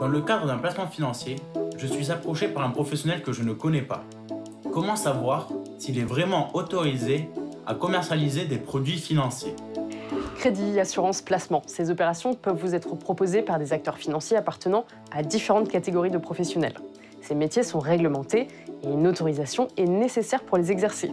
Dans le cadre d'un placement financier, je suis approché par un professionnel que je ne connais pas. Comment savoir s'il est vraiment autorisé à commercialiser des produits financiers? Crédit, assurance, placement. Ces opérations peuvent vous être proposées par des acteurs financiers appartenant à différentes catégories de professionnels. Ces métiers sont réglementés et une autorisation est nécessaire pour les exercer.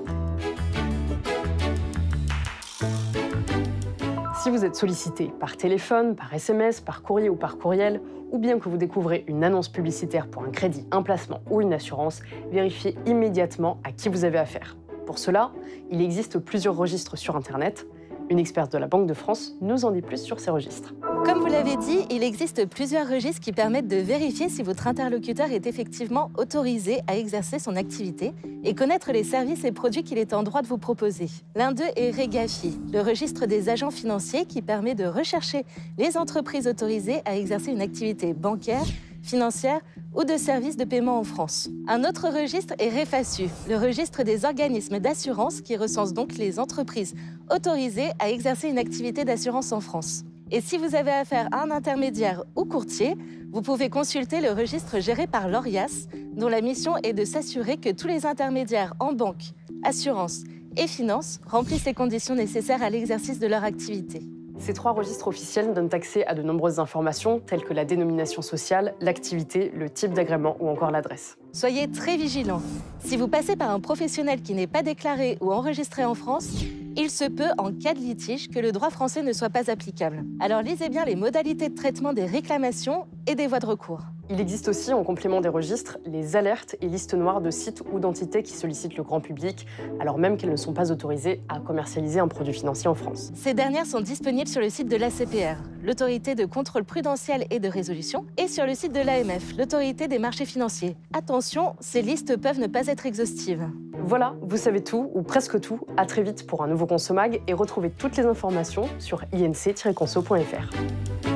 Si vous êtes sollicité par téléphone, par SMS, par courrier ou par courriel, ou bien que vous découvrez une annonce publicitaire pour un crédit, un placement ou une assurance, vérifiez immédiatement à qui vous avez affaire. Pour cela, il existe plusieurs registres sur Internet. Une experte de la Banque de France nous en dit plus sur ces registres. Comme vous l'avez dit, il existe plusieurs registres qui permettent de vérifier si votre interlocuteur est effectivement autorisé à exercer son activité et connaître les services et produits qu'il est en droit de vous proposer. L'un d'eux est Regafi, le registre des agents financiers qui permet de rechercher les entreprises autorisées à exercer une activité bancaire, financière ou de services de paiement en France. Un autre registre est REFASU, le registre des organismes d'assurance qui recense donc les entreprises autorisées à exercer une activité d'assurance en France. Et si vous avez affaire à un intermédiaire ou courtier, vous pouvez consulter le registre géré par l'ORIAS, dont la mission est de s'assurer que tous les intermédiaires en banque, assurance et finance remplissent les conditions nécessaires à l'exercice de leur activité. Ces trois registres officiels donnent accès à de nombreuses informations telles que la dénomination sociale, l'activité, le type d'agrément ou encore l'adresse. Soyez très vigilants. Si vous passez par un professionnel qui n'est pas déclaré ou enregistré en France, il se peut, en cas de litige, que le droit français ne soit pas applicable. Alors lisez bien les modalités de traitement des réclamations et des voies de recours. Il existe aussi, en complément des registres, les alertes et listes noires de sites ou d'entités qui sollicitent le grand public, alors même qu'elles ne sont pas autorisées à commercialiser un produit financier en France. Ces dernières sont disponibles sur le site de l'ACPR, l'autorité de contrôle prudentiel et de résolution, et sur le site de l'AMF, l'autorité des marchés financiers. Attention, ces listes peuvent ne pas être exhaustives. Voilà, vous savez tout, ou presque tout. À très vite pour un nouveau Consomag et retrouvez toutes les informations sur inc-conso.fr.